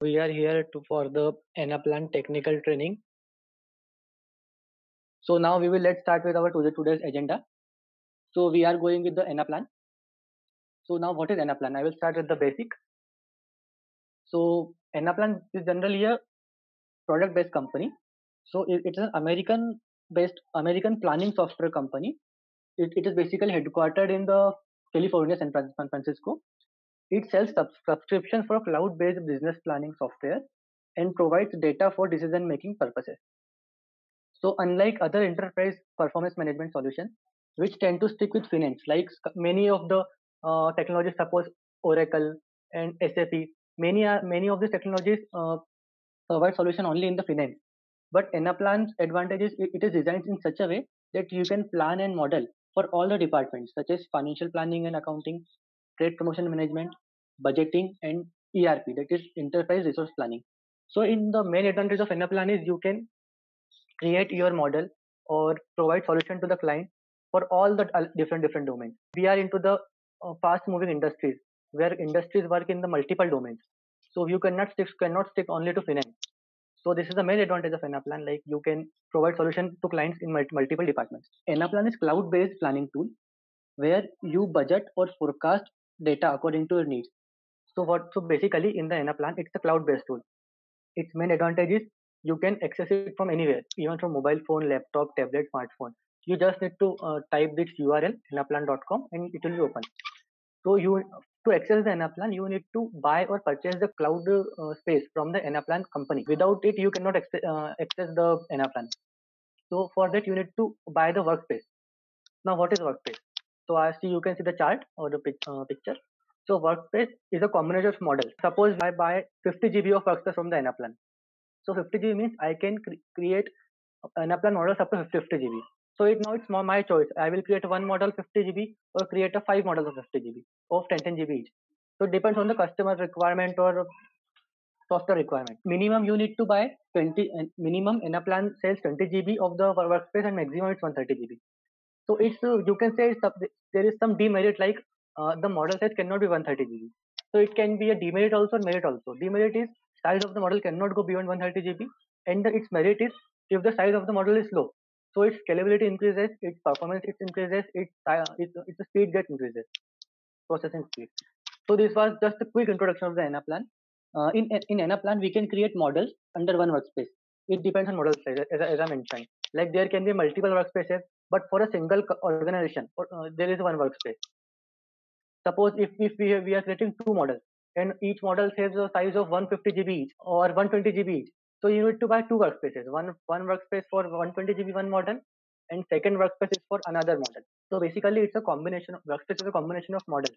We are here to for the Anaplan technical training. So now we will let's start with our today, today's agenda. So we are going with the Anaplan. So now what is Anaplan? I will start with the basic. So Anaplan is generally a product based company. So it, it's an American based American planning software company. It, it is basically headquartered in the California, San Francisco. It sells sub- subscriptions for cloud-based business planning software and provides data for decision-making purposes. So unlike other enterprise performance management solutions, which tend to stick with finance, like many of the uh, technologies, suppose Oracle and SAP, many are many of these technologies uh, provide solution only in the finance. But Anaplan's advantage is it is designed in such a way that you can plan and model for all the departments such as financial planning and accounting, trade promotion management, budgeting, and ERP, that is enterprise resource planning. So in the main advantage of Anaplan is you can create your model or provide solution to the client for all the different different domains. We are into the uh, fast moving industries where industries work in the multiple domains. So you cannot stick cannot stick only to finance. So this is the main advantage of Anaplan. Like you can provide solution to clients in multiple departments. Anaplan is cloud-based planning tool where you budget or forecast data according to your needs. So what? So basically, in the Anaplan, it's a cloud-based tool. Its main advantage is you can access it from anywhere, even from mobile phone, laptop, tablet, smartphone. You just need to uh, type this URL anaplan.com and it will be open. So you to access the Anaplan, you need to buy or purchase the cloud uh, space from the Anaplan company. Without it, you cannot access, uh, access the Anaplan. So for that, you need to buy the workspace. Now, what is workspace? So as you can see the chart or the uh, picture. So workspace is a combination of models. Suppose I buy 50 GB of workspace from the Anaplan. So 50 GB means I can cre create Anaplan models up to 50 GB. So it now it's my choice. I will create one model 50 GB or create a five models of 50 GB of 10 10 GB each. So it depends on the customer requirement or software requirement. Minimum you need to buy 20 minimum Anaplan sells 20 GB of the workspace and maximum it's 130 GB. So it's you can say there is some demerit like uh, the model size cannot be 130 GB. So it can be a demerit also merit also. Demerit is size of the model cannot go beyond 130 GB and the, its merit is if the size of the model is low so its scalability increases, its performance it increases, its uh, its, its speed gets increases, processing speed. So this was just a quick introduction of the Anaplan. Uh, in in Anaplan, we can create models under one workspace. It depends on model size, as, as I mentioned. Like there can be multiple workspaces, but for a single organization, uh, there is one workspace. Suppose if, if we, we are creating two models and each model has a size of 150 GB each or 120 GB each, so you need to buy two workspaces. One one workspace for 120 GB one model, and second workspace is for another model. So basically, it's a combination of workspace is a combination of models.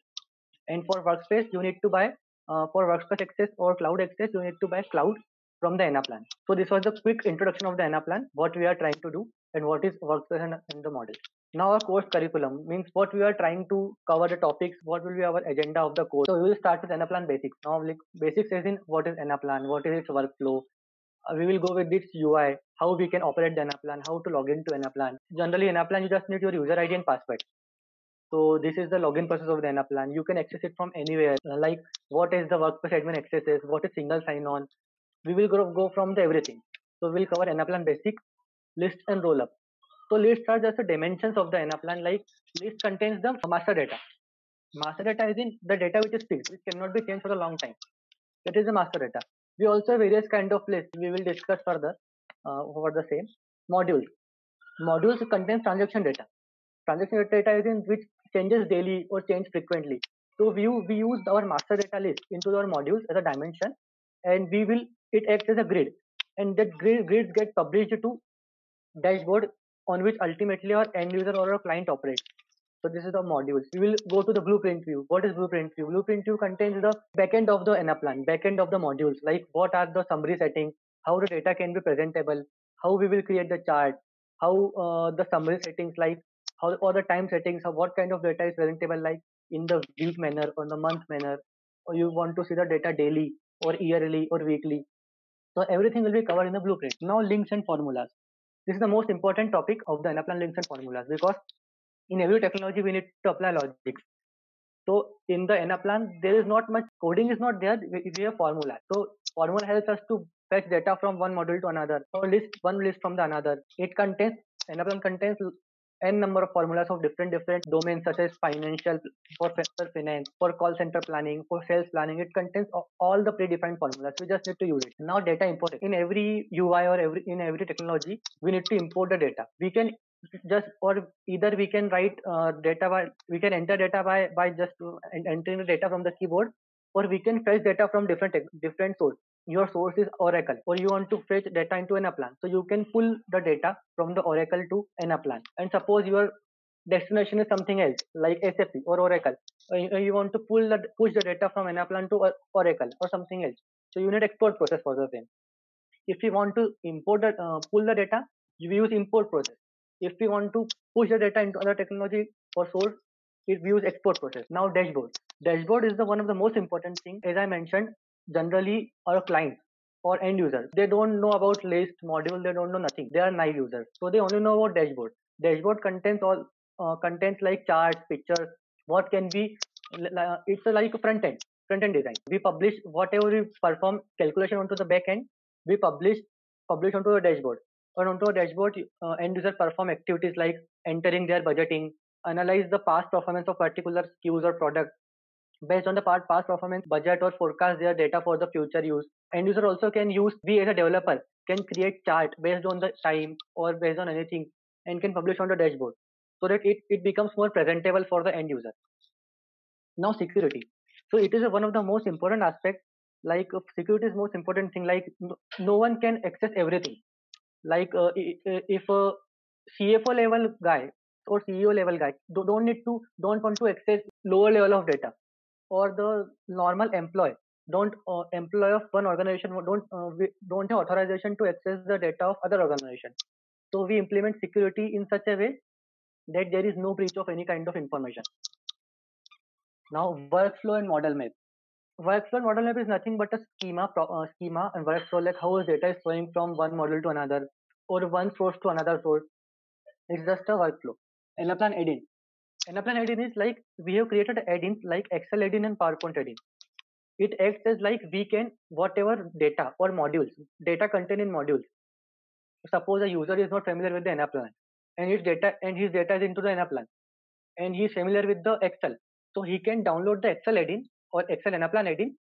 And for workspace, you need to buy uh, for workspace access or cloud access, you need to buy cloud from the Anaplan. So this was the quick introduction of the Anaplan, what we are trying to do, and what is workspace and, and the model. Now our course curriculum means what we are trying to cover the topics, what will be our agenda of the course. So we will start with Anaplan basics. Now like basics is in what is Anaplan, what is its workflow, uh, we will go with this UI, how we can operate the Anaplan, how to log into Anaplan. Generally, Anaplan, you just need your user ID and password. So this is the login process of the Anaplan. You can access it from anywhere. Uh, like what is the workspace admin accesses, what is single sign-on. We will go, go from the everything. So we'll cover Anaplan basic, list and roll up. So lists are just the dimensions of the Anaplan. Like list contains the master data. Master data is in the data which is fixed, which cannot be changed for a long time. That is the master data. We also have various kind of lists. We will discuss further uh, for the same modules. Modules contains transaction data. Transaction data is in which changes daily or change frequently. So we, we use our master data list into our modules as a dimension, and we will it acts as a grid, and that grid grids get published to dashboard on which ultimately our end user or our client operates. So this is the modules. We will go to the blueprint view. What is blueprint view? Blueprint view contains the backend of the Anaplan, backend of the modules, like what are the summary settings, how the data can be presentable, how we will create the chart, how uh, the summary settings, like how or the time settings, what kind of data is presentable, like in the week manner or the month manner, or you want to see the data daily or yearly or weekly. So everything will be covered in the blueprint. Now links and formulas. This is the most important topic of the Anaplan links and formulas because in every technology we need to apply logics so in the Anaplan there is not much coding is not there we have formula so Formula helps us to fetch data from one module to another or list one list from the another. It contains Anaplan contains n number of formulas of different different domains such as financial for finance for call center planning for sales planning. It contains all the predefined formulas. We just need to use it. Now data import. In every ui or every in every technology we need to import the data. We can just or either we can write uh, data by we can enter data by by just uh, entering the data from the keyboard or we can fetch data from different different source your source is oracle or you want to fetch data into anaplan so you can pull the data from the oracle to anaplan and suppose your destination is something else like sap or oracle. Uh, uh, you want to pull the push the data from anaplan to uh, oracle or something else. So you need export process for the same. If you want to import the uh, pull the data you use import process. If we want to push the data into other technology or source it views export process. Now dashboard. Dashboard is the one of the most important thing. As i mentioned generally our clients or end users they don't know about list module they don't know nothing. They are naive users. So they only know about dashboard. Dashboard contains all uh, contains like charts pictures what can be uh, it's a, like a front end front end design. We publish whatever we perform calculation onto the back end. We publish publish onto the dashboard. Or onto a dashboard uh, end user perform activities like entering their budgeting analyze the past performance of particular SKUs or product based on the past past performance budget or forecast their data for the future use. End user also can use we as a developer can create chart based on the time or based on anything and can publish on the dashboard so that it, it becomes more presentable for the end user. Now security. So it is one of the most important aspects like security is most important thing like no one can access everything. Like uh, if a cfo level guy or ceo level guy don't need to don't want to access lower level of data or the normal employee. Don't uh, employee of one organization don't uh, don't have authorization to access the data of other organization. So we implement security in such a way that there is no breach of any kind of information. Now workflow and model map. Workflow and model map is nothing but a schema uh, schema and workflow like how data is flowing from one model to another or one source to another source. It's just a workflow. Anaplan add-in Anaplan add-in is like we have created add-ins like Excel add-in and PowerPoint add-in it acts as like we can whatever data or modules data contained in modules suppose a user is not familiar with the Anaplan and his data and his data is into the Anaplan and he is familiar with the Excel so he can download the Excel add-in or Excel Anaplan add-in.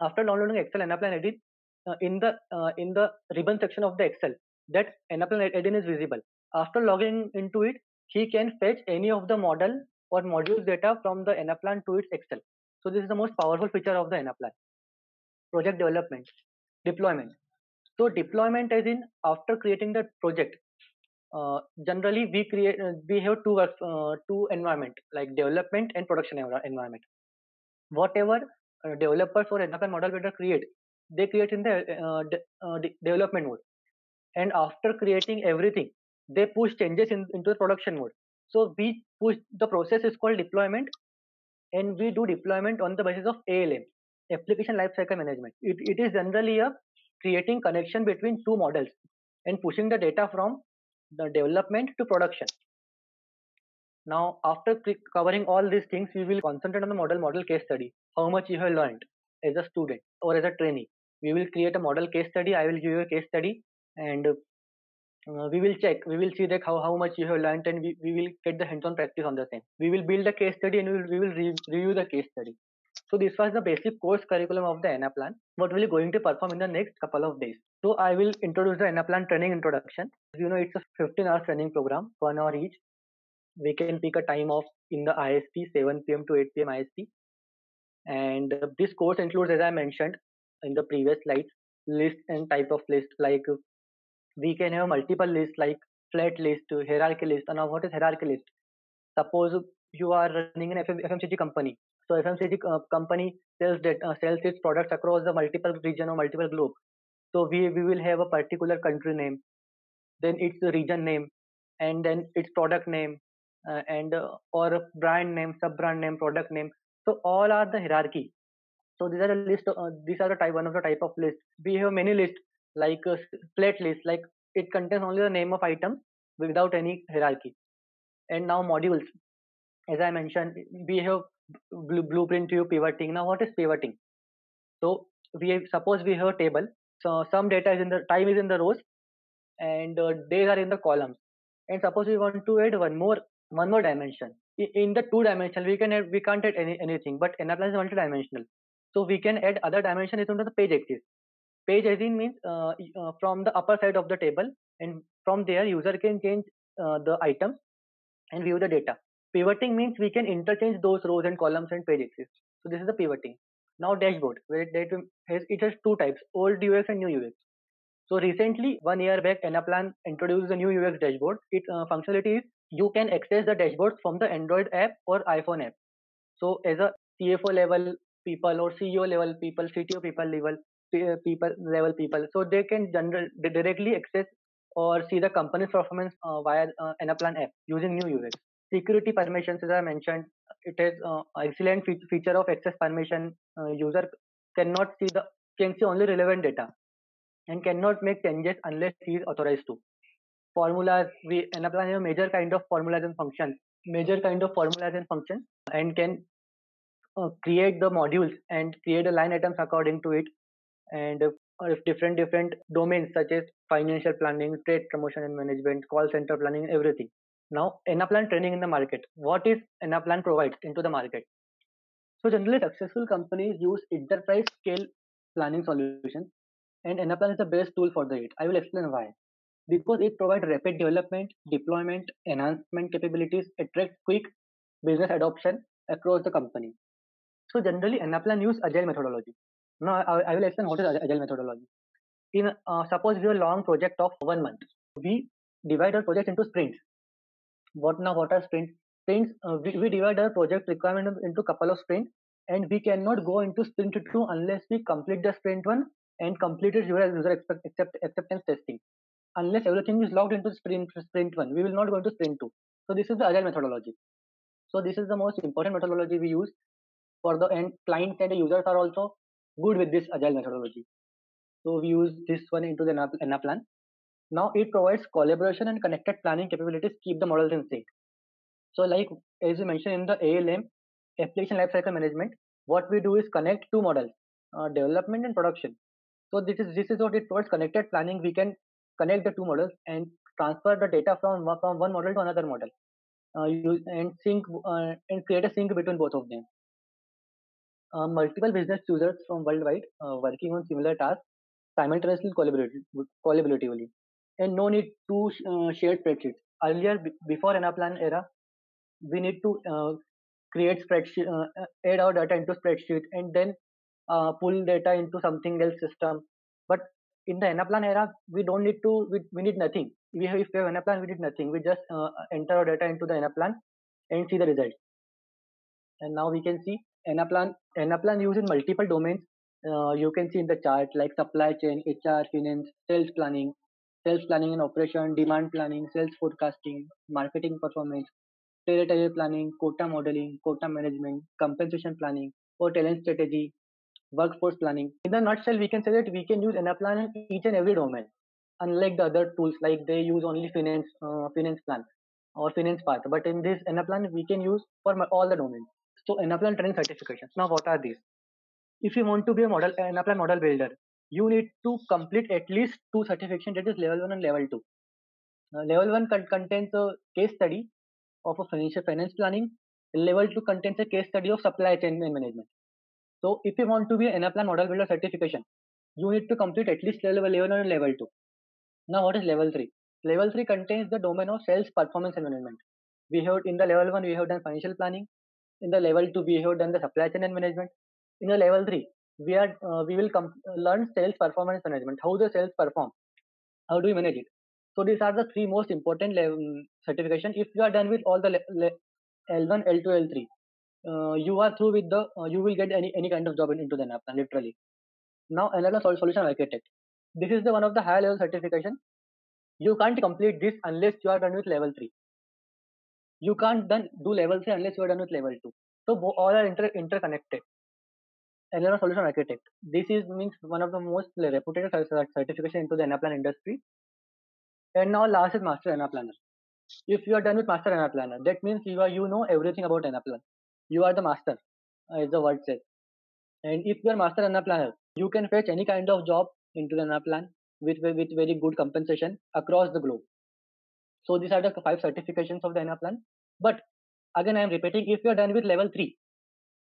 After downloading Excel Anaplan add-in, uh, in the uh, in the ribbon section of the Excel, that Anaplan add-in is visible. After logging into it, he can fetch any of the model or modules data from the Anaplan to its Excel. So this is the most powerful feature of the Anaplan. Project development, deployment. So deployment as in after creating the project, uh, generally we create uh, we have two uh, two environment like development and production environment whatever uh, developers or Anaplan model builder create, they create in the uh, de development mode. And after creating everything, they push changes in, into the production mode. So we push the process is called deployment, and we do deployment on the basis of ALM, application lifecycle management. It, it is generally a creating connection between two models and pushing the data from the development to production. Now, after covering all these things, we will concentrate on the model model case study. How much you have learned as a student or as a trainee. We will create a model case study. I will give you a case study and uh, we will check. We will see that how, how much you have learned and we, we will get the hands-on practice on the same. We will build a case study and we will, we will re review the case study. So this was the basic course curriculum of the Anaplan. What we are going to perform in the next couple of days. So I will introduce the Anaplan training introduction. You know, it's a 15 hour training program, one hour each we can pick a time of in the IST 7 p.m. to 8 p.m. IST. And uh, this course includes, as I mentioned in the previous slides, list and type of list. Like we can have multiple lists like flat list, hierarchy list. And now what is hierarchy list? Suppose you are running an FMCG company. So FMCG uh, company sells that, uh, sells its products across the multiple region or multiple globe. So we, we will have a particular country name, then its region name, and then its product name, uh, and uh, or brand name sub brand name product name so all are the hierarchy so these are the list uh, these are the type one of the type of list we have many lists like a flat list like it contains only the name of item without any hierarchy and now modules as i mentioned we have blueprint view pivoting now what is pivoting so we suppose we have a table. So some data is in the time is in the rows, and uh, days are in the columns. And suppose we want to add one more one more dimension. In the two dimensional, we can add, we can't add any, anything, but Anaplan is multi-dimensional. So we can add other dimension into the page axis. Page axis means uh, uh, from the upper side of the table, and from there user can change uh, the items and view the data. Pivoting means we can interchange those rows and columns and page axis. So this is the pivoting. Now dashboard, where it has, it has two types, old UX and new UX. So recently, one year back, Anaplan introduced a new UX dashboard. Its uh, functionality is you can access the dashboards from the Android app or iPhone app. So as a CFO level people or CEO level people, CTO people level people level people, so they can general they directly access or see the company's performance uh, via uh, Anaplan app using new UX. Security permissions, as I mentioned, it is uh, excellent fe feature of access permission. Uh, user cannot see the can see only relevant data and cannot make changes unless he is authorized to formulas we apply a major kind of formulas and functions major kind of formulas and functions and can uh, create the modules and create the line items according to it and uh, different different domains such as financial planning trade promotion and management call center planning everything. Now Anaplan training in the market. What is Anaplan provides into the market? So generally successful companies use enterprise scale planning solutions and Anaplan is the best tool for the it i will explain why. Because it provides rapid development, deployment, enhancement capabilities, attract quick business adoption across the company. So generally, Anaplan use agile methodology. Now I, I will explain what is agile methodology. In uh, suppose we have a long project of one month, we divide our project into sprints. What now? What are sprints? Sprints. Uh, we, we divide our project requirement into couple of sprints, and we cannot go into sprint two unless we complete the sprint one and completed user, user accept, accept, acceptance testing unless everything is logged into sprint sprint one we will not go into sprint two so this is the agile methodology so this is the most important methodology we use for the end clients and the users are also good with this agile methodology so we use this one into the Anaplan. Now it provides collaboration and connected planning capabilities keep the models in sync. So like as you mentioned in the ALM, application lifecycle management, what we do is connect two models, uh, development and production. So this is this is what it provides connected planning. We can connect the two models and transfer the data from, from one model to another model uh, use, and sync uh, and create a sync between both of them. Uh, multiple business users from worldwide uh, working on similar tasks simultaneously collaboratively and no need to uh, share spreadsheets. Earlier, before Anaplan era, we need to uh, create spreadsheet, add our data into spreadsheet and then pull data into something else system. But in the Anaplan era, we don't need to, we, we need nothing. We have, if we have Anaplan, we need nothing. We just uh, enter our data into the Anaplan and see the result. And now we can see Anaplan, Anaplan used in multiple domains. Uh, you can see in the chart like supply chain, HR, finance, sales planning, sales planning and operation, demand planning, sales forecasting, marketing performance, territory planning, quota modeling, quota management, compensation planning, or talent strategy, workforce planning. In the nutshell, we can say that we can use Anaplan in each and every domain, unlike the other tools like they use only finance, uh, finance plan or finance part. But in this Anaplan, we can use for all the domains. So Anaplan training certifications. Now, what are these? If you want to be a model Anaplan model builder, you need to complete at least two certifications. That is level one and level two. Uh, level one con- contains a case study of a financial finance planning. Level two contains a case study of supply chain management. So if you want to be an Anaplan model builder certification, you need to complete at least level 11 and level 2. Now what is level 3? Level 3 contains the domain of sales performance and management. We have in the level 1 we have done financial planning. In the level 2 we have done the supply chain and management. In the level 3 we are uh, we will learn sales performance management. How the sales perform? How do we manage it? So these are the three most important level certification. If you are done with all the L1, L2, L3, uh, you are through with the uh, you will get any any kind of job in, into the Anaplan literally. Now another solution architect. This is the one of the higher level certification. You can't complete this unless you are done with level three. You can't then do level three unless you are done with level two. So all are inter interconnected. Another solution architect. This is means one of the most reputed certification into the Anaplan industry. And now last is Master Anaplanner. If you are done with Master Anaplanner, that means you are you know everything about Anaplan you are the master, as the word says. And if you are master Anaplanner, you can fetch any kind of job into the Anaplan with, with very good compensation across the globe. So these are the five certifications of the Anaplan. But again, I am repeating, if you are done with level 3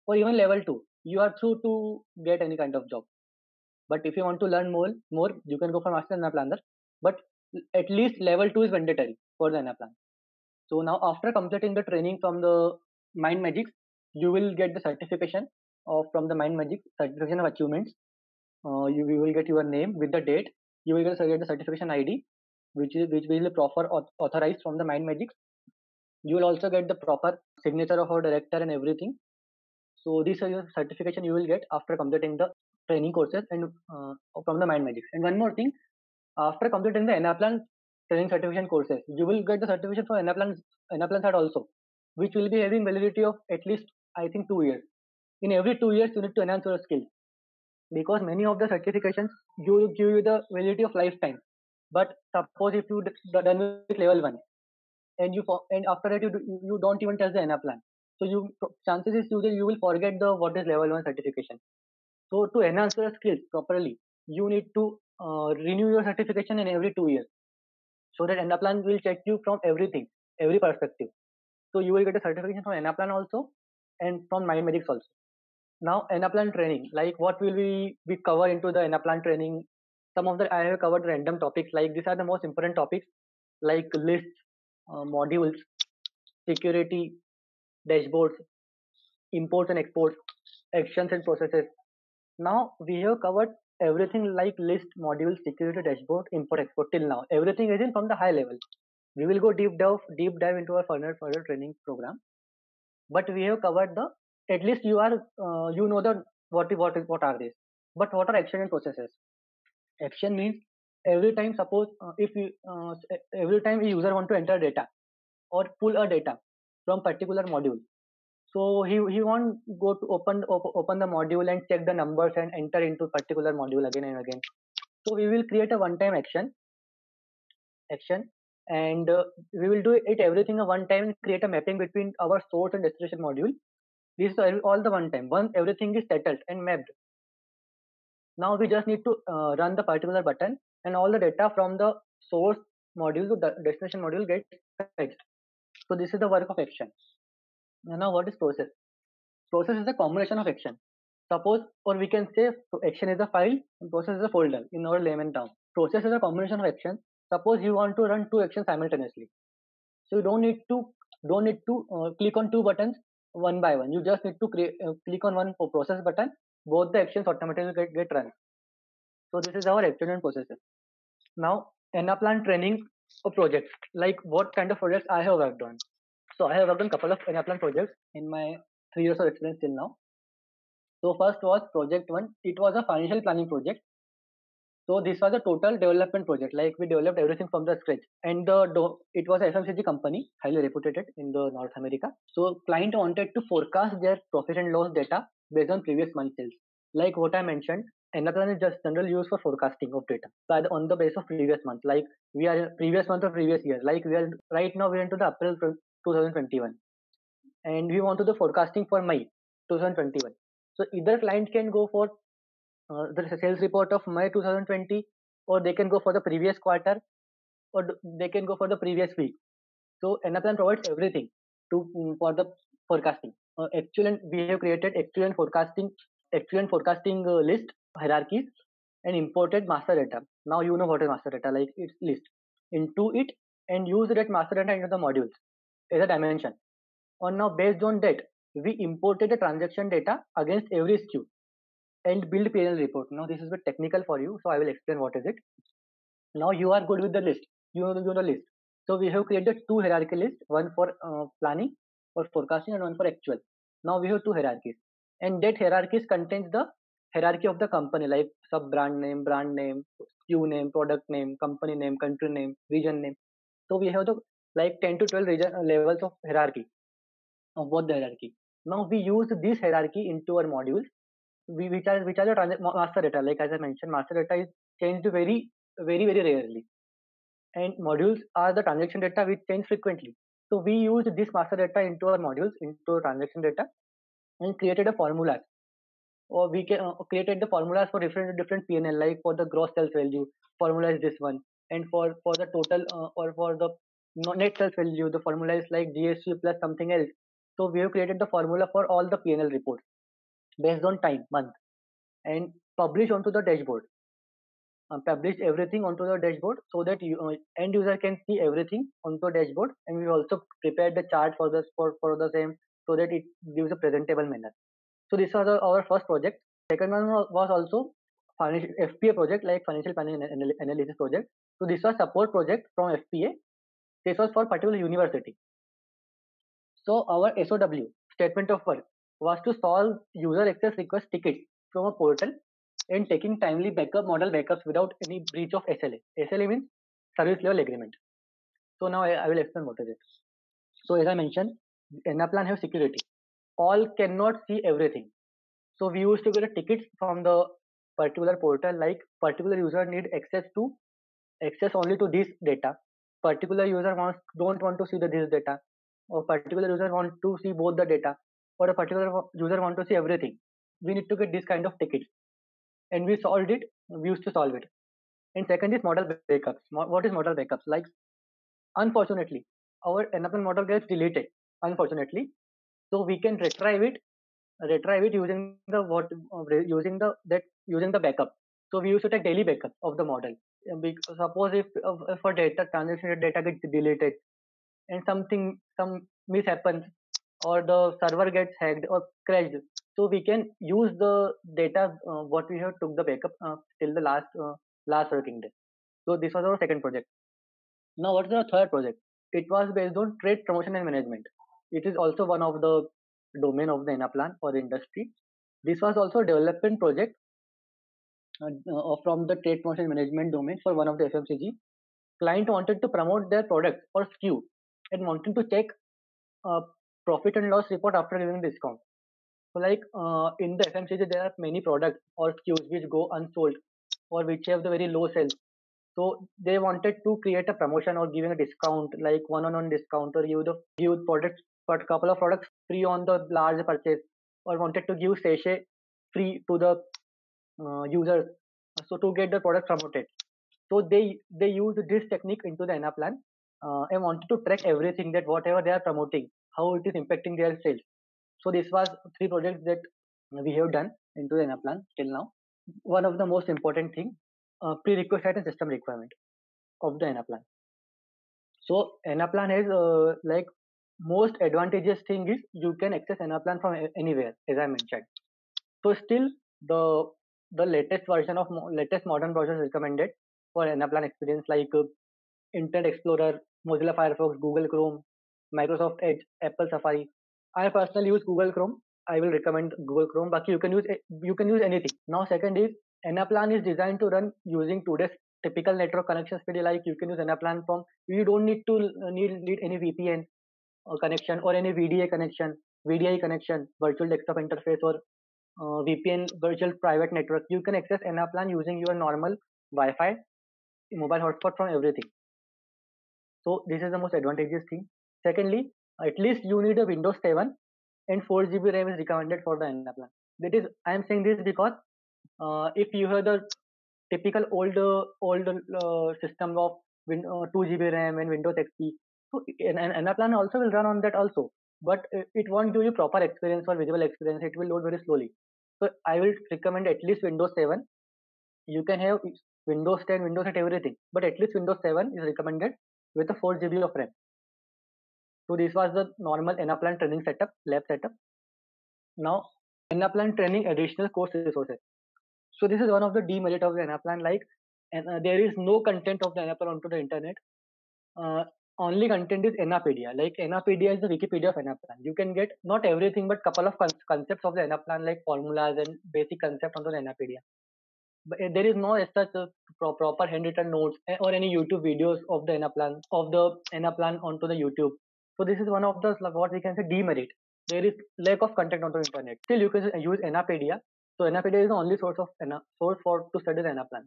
or even level 2, you are through to get any kind of job. But if you want to learn more, more you can go for Master Anaplanner. But at least level 2 is mandatory for the Anaplan. So now after completing the training from the MindMajix, you will get the certification of from the Mind Magic certification of achievements. Uh, you, you, will get your name with the date. You will get the certification ID, which is which will be proper authorized from the Mind magic You will also get the proper signature of our director and everything. So this certification you will get after completing the training courses and uh, from the Mind magic And one more thing, after completing the Anaplan training certification courses, you will get the certification for Anaplan Anaplan side also, which will be having validity of at least I think two years. In every two years, you need to enhance your skills because many of the certifications you give you the validity of lifetime. But suppose if you done with level one and you and after that you do, you don't even test the Anaplan, so you chances is you will forget the what is level one certification. So to enhance your skills properly, you need to uh, renew your certification in every two years so that Anaplan will check you from everything, every perspective. So you will get a certification from Anaplan also and from MindMajix also. Now Anaplan training, like what will we we cover into the Anaplan training? Some of the I have covered random topics like these are the most important topics like lists, uh, modules, security, dashboards, imports and exports, actions and processes. Now we have covered everything like list, module, security, dashboard, import, export till now. Everything is in from the high level. We will go deep dive, deep dive into our further further training program. But we have covered the at least you are uh, you know the what what what are these. But what are action and processes? Action means every time suppose uh, if you uh, every time a user want to enter data or pull a data from particular module. So he he won't go to open op, open the module and check the numbers and enter into particular module again and again. So we will create a one time action action and uh, we will do it everything a one time create a mapping between our source and destination module. This is all the one time once everything is settled and mapped now we just need to uh, run the particular button and all the data from the source module to the destination module gets fetched so this is the work of action now, what is process? Process is a combination of action. Suppose, or we can say action is a file and process is a folder in our layman term. Process is a combination of action. Suppose you want to run two actions simultaneously. So you don't need to don't need to uh, click on two buttons one by one. You just need to create, uh, click on one process button. Both the actions automatically get, get run. So this is our action and processes. Now, Anaplan training a project. Like what kind of projects I have worked on. So I have worked on a couple of Anaplan projects in my three years of experience till now. So first was project one. It was a financial planning project. So this was a total development project. Like we developed everything from the scratch, and the it was a FMCG company, highly reputed in the North America. So client wanted to forecast their profit and loss data based on previous month sales. Like what I mentioned, Anaplan is just general use for forecasting of data but on the basis of previous month. Like we are previous month or previous year. Like we are right now we're into the April 2021 and we want to do forecasting for May 2021. So either client can go for uh, the sales report of May 2020 or they can go for the previous quarter or they can go for the previous week. So Anaplan provides everything to um, for the forecasting. Uh, actual we have created and forecasting actual forecasting uh, list hierarchies and imported master data. Now you know what is master data like it's list into it and use that master data into the modules as a dimension. And now based on that, we imported the transaction data against every SKU and build PNL report. Now this is a bit technical for you, so I will explain what is it. Now you are good with the list. You know, you know the list. So we have created two hierarchy lists, one for uh, planning for forecasting and one for actual. Now we have two hierarchies and that hierarchies contains the hierarchy of the company like sub brand name, brand name, SKU name, product name, company name, country name, region name. So we have the like 10 to 12 region, uh, levels of hierarchy of both the hierarchy. Now we use this hierarchy into our modules, we, which are which are the master data. Like as I mentioned, master data is changed very very very rarely, and modules are the transaction data which change frequently. So we use this master data into our modules into transaction data and created a formula or we can uh, created the formulas for different different PNL. Like for the gross sales value, formula is this one, and for for the total uh, or for the net sales value, the formula is like GST plus something else. So we have created the formula for all the PNL reports based on time month and publish onto the dashboard. Uh, publish everything onto the dashboard so that you, uh, end user can see everything onto the dashboard. And we also prepared the chart for this for, for the same so that it gives a presentable manner. So this was our first project. Second one was also financial fpa project like financial planning and analysis project. So this was support project from fpa this was for particular university. So our sow statement of work was to solve user access request tickets from a portal and taking timely backup model backups without any breach of SLA. SLA means service level agreement. So now I, I will explain what is it. So as I mentioned, Anaplan have security. All cannot see everything. So we used to get a tickets from the particular portal like particular user need access to access only to this data. Particular user wants don't want to see the this data or particular user want to see both the data or a particular user want to see everything. We need to get this kind of tickets and we solved it we used to solve it. And second is model backups what is model backups like unfortunately our Anaplan model gets deleted unfortunately. So we can retrieve it retrieve it using the what uh, using the that using the backup. So we used to take daily backup of the model. Uh, because suppose if, a data transaction data gets deleted and something some miss happens or the server gets hacked or crashed. So we can use the data uh, what we have took the backup uh, till the last uh, last working day. So this was our second project. Now what's the third project? It was based on trade promotion and management. It is also one of the domain of the Anaplan or industry. This was also a development project uh, from the trade promotion management domain for one of the FMCG client wanted to promote their product or SKU and wanted to check uh, profit and loss report after giving discount. So like uh, in the FMCG, there are many products or SKUs which go unsold or which have the very low sales. So they wanted to create a promotion or giving a discount, like one-on-one discount, or give the give products, but couple of products free on the large purchase, or wanted to give sachet free to the uh, users, so to get the product promoted. So they they use this technique into the Anaplan uh, and wanted to track everything that whatever they are promoting how it is impacting their sales. So this was three projects that we have done into the Anaplan till now. One of the most important thing, uh, prerequisite and system requirement of the Anaplan. So Anaplan has uh, like most advantageous thing is you can access Anaplan from anywhere, as I mentioned. So still the the latest version of latest modern is recommended for Anaplan experience like uh, Internet Explorer, Mozilla Firefox, Google Chrome, Microsoft Edge, Apple Safari. I personally use Google Chrome. I will recommend Google Chrome. But you can use you can use anything. Now, second is Anaplan is designed to run using today's typical network connection speed. Like you can use Anaplan from you don't need to uh, need need any VPN uh, connection or any VDA connection, VDI connection, virtual desktop interface or uh, VPN virtual private network. You can access Anaplan using your normal Wi-Fi, mobile hotspot from everything. So this is the most advantageous thing. Secondly, at least you need a Windows 7 and 4 GB RAM is recommended for the Anaplan. That is, I am saying this because uh, if you have the typical old uh, old uh, system of win, uh, 2 GB RAM and Windows XP, so an, an Anaplan also will run on that also, but it won't give you proper experience or visible experience. It will load very slowly. So I will recommend at least Windows 7. You can have Windows 10, Windows 8, everything, but at least Windows 7 is recommended with a 4 GB of RAM. So this was the normal Anaplan training setup, lab setup. Now Anaplan training additional course resources. So this is one of the demerit of the Anaplan. Like, and uh, there is no content of the Anaplan onto the internet. Uh, only content is Anapedia. Like Anapedia is the Wikipedia of Anaplan. You can get not everything, but couple of con- concepts of the Anaplan, like formulas and basic concept onto the Anapedia. But uh, there is no such pro- proper handwritten notes eh, or any YouTube videos of the Anaplan of the Anaplan onto the YouTube so this is one of the what we can say demerit. There is lack of content on the internet. Still, you can use Anapedia. So Anapedia is the only source of source for to study the Anaplan.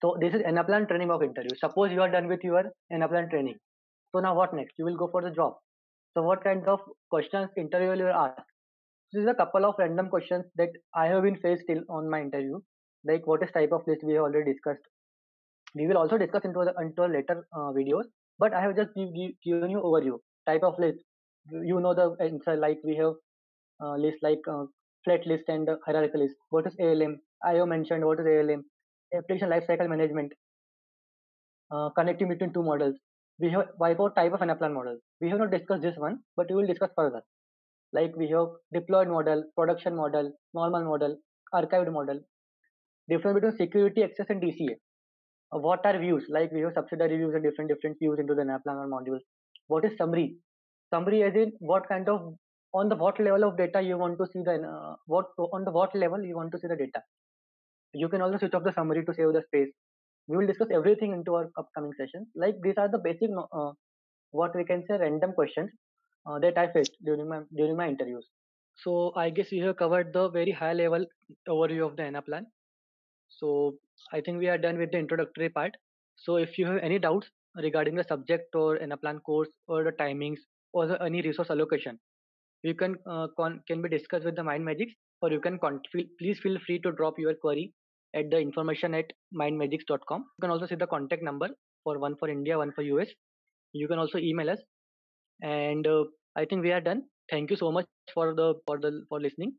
So this is Anaplan training of interview. Suppose you are done with your Anaplan training. So now what next? You will go for the job. So what kind of questions interview will you ask? This is a couple of random questions that I have been faced till on my interview. Like what is type of list we have already discussed. We will also discuss into the into later uh, videos. But I have just give, give, given you overview type of list. You know the answer like we have uh, list like uh, flat list and uh, hierarchical list. What is ALM? I have mentioned what is ALM. Application lifecycle management. Uh, connecting between two models. We have wipeout type of Anaplan model. We have not discussed this one, but we will discuss further. Like we have deployed model, production model, normal model, archived model. Difference between security access and DCA. Uh, what are views? Like we have subsidiary views and different different views into the Anaplan modules. What is summary? Summary as in what kind of on the what level of data you want to see the uh, what on the what level you want to see the data. You can also switch off the summary to save the space. We will discuss everything into our upcoming sessions. Like these are the basic uh, what we can say random questions uh, that I faced during my during my interviews. So I guess we have covered the very high level overview of the Anaplan. So I think we are done with the introductory part. So if you have any doubts regarding the subject or Anaplan course or the timings or the, any resource allocation, you can uh, con- can be discussed with the MindMajix or you can con- feel, please feel free to drop your query at the information at mindmajix.com. You can also see the contact number for one for India, one for US. You can also email us and uh, i think we are done thank you so much for the for the for listening